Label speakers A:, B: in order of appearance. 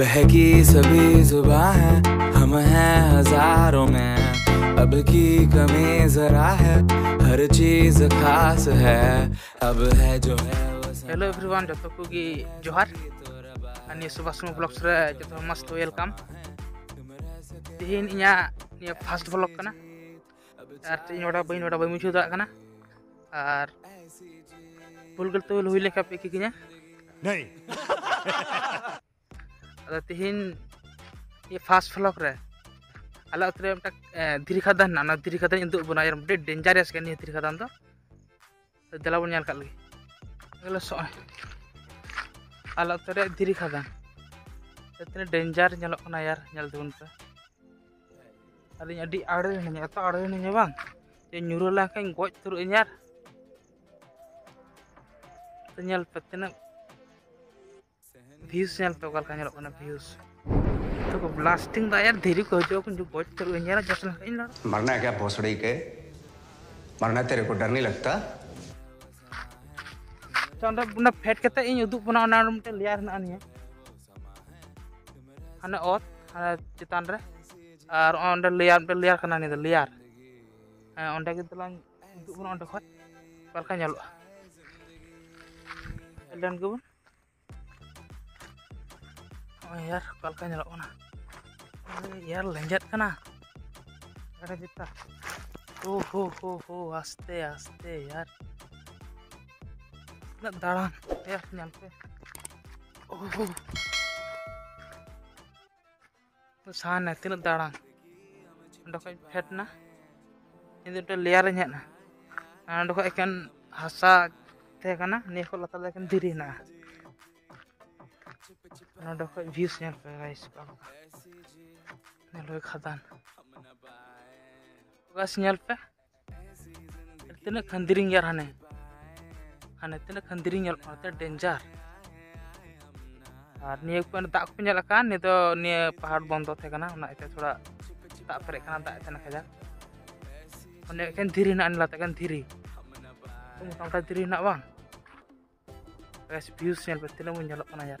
A: बहकी सभी जुबा है हम हैं हज़ारों में। अब की कमी जरा है हर चीज़ खास है। अब है जो है
B: हेलो एवरीवन जो को की जोहार अनि सुभाषनु ब्लॉग्स रे जो तो मस्त वेलकम तेहन इया ये फ़र्स्ट ब्लॉग कना আর তিন ওটা বই ওটা বই মুছে দাগ কানা আর ভুল গলতে হইলে কাপে কি কিনা নাই tihin i fast flock re ala utre amta eh, diri khadan na diri khadan induk bu na yar mde dangerous ke ni diri khadan to to dela bun nyal kat lagi ala so ala utre diri khadan tetne danger nyal kona yar nyal dun pe ala nya di arel nya ta arel nya bang ye nyuruh lah kan goj turu nyar. Nyal petne views nyal tuh kalau nyelok kena views. Itu ke blasting tak ya diri kau jauh pun juga bocor gue nyala jasa lah ini lah.
C: Marna क्या भोसड़ी के मरना तेरे को डर नहीं लगता
B: contoh bunda fat kata ini udah punya orang rumah liar nanya hana ot hana citan re ar onda liar pe liar karena ni liar. Onda gitu lang untuk pernah onda kalau balkan nyalok dan gue oh yaar kalka nyala ona yaar lenjat kana ah? kada kita, ho ho ho ho aste aste yaar na dara yaar nyal oh to saan na tin dara ndok ini tuh liar nya na ndok nah, ekan hasa teh ya kana nih kalau latar ekan diri na Ano daw ko views niyan guys bang Nalo khadan Ko gas niyan pa Tene khandirin yar hane. Hane tene khandirin yar pa danger. Ah, Ar niye pun tak pun jala kan ni to niye pahar bondo te kana na ite thoda tak pare kana tak tene khajar Ne kan diri na an la kan diri. Tung tang ta diri na bang. Guys views niyan pa tene mun jala kana yar